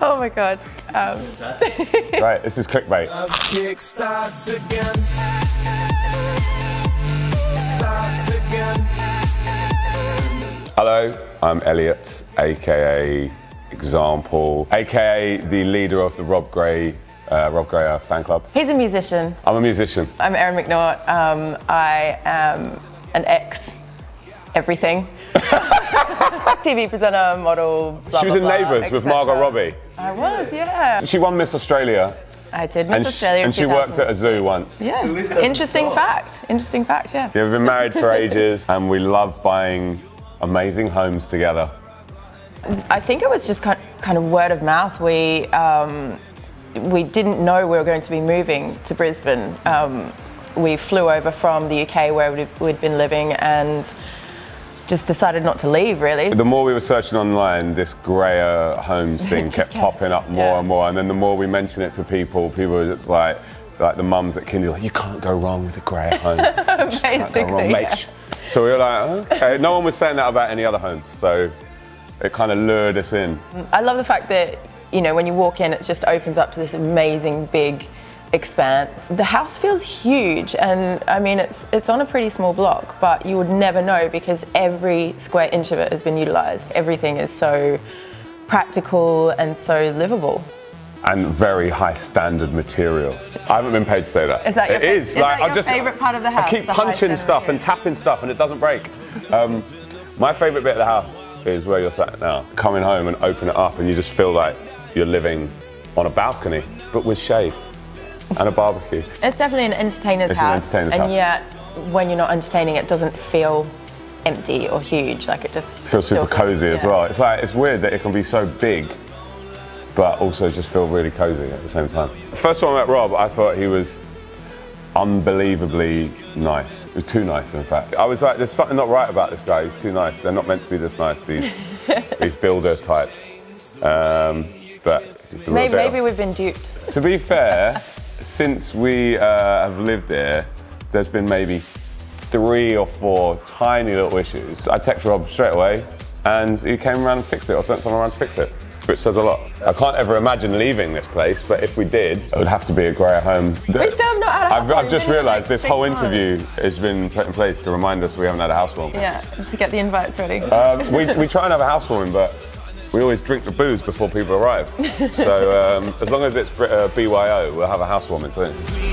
oh my god. Um. right, this is clickbait. Kick starts again. Starts again. Hello, I'm Elliot, aka Example, aka the leader of the Rob Gray, uh, Rob Gray uh, fan club. He's a musician. I'm a musician. I'm Erin McNaught. Um, I am an ex everything. TV presenter, model, blah, she was blah, in blah, Neighbours with. Margot Robbie. I was, yeah. She won Miss Australia, I did Miss and, Australia. in and she worked at a zoo once. Yeah. Interesting fact. Interesting fact, yeah. Yeah, we've been married for ages, and we love buying amazing homes together. I think it was just kind kind of word of mouth. We um, we didn't know we were going to be moving to Brisbane. Um, we flew over from the UK where we'd, we'd been living and just decided not to leave. Really. The more we were searching online, this Graya homes thing kept kept- popping up more yeah. and more. And then the more we mention it to people, people were just like, like the mums at Kinder, like, you can't go wrong with a Graya home. Just can't go wrong, Basically, yeah. So we were like, okay. No one was saying that about any other homes. So it kind of lured us in. I love the fact that you know when you walk in, it just opens up to this amazing big expanse. The house feels huge, and I mean it's it's on a pretty small block, but you would never know because every square inch of it has been utilised. Everything is so practical and so livable. And very high standard materials. I haven't been paid to say that. Is that your It is. is that like, your I just, favourite part of the house, I keep punching stuff and tapping stuff and it doesn't break. Um, my favourite bit of the house is where you're sat now. Coming home and open it up and you just feel like you're living on a balcony, but with shade and a barbecue. It's definitely an entertainer's It's an house, entertainer's and house. yet when you're not entertaining, it doesn't feel empty or huge. Like it just feels super cozy as yeah. well. It's like it's weird that it can be so big, but also just feel really cozy at the same time. First time I met Rob, I thought he was unbelievably nice. He was too nice, in fact. I was like, there's something not right about this guy. He's too nice. They're not meant to be this nice. These these builder types. Um, but he's the Maybe, maybe we've been duped. To be fair, since we uh, have lived there, there's been maybe three or four tiny little issues. I text Rob straight away, and he came around and fixed it, or sent someone around to fix it, which says a lot. I can't ever imagine leaving this place, but if we did, it would have to be a grey home. We still have not had a I've, I've just realised like this whole months. interview has been put in place to remind us we haven't had a housewarming. Yeah, just to get the invites ready. Um, we, we try and have a housewarming, but we always drink the booze before people arrive. So um, as long as it's uh, BYO, we'll have a housewarming soon.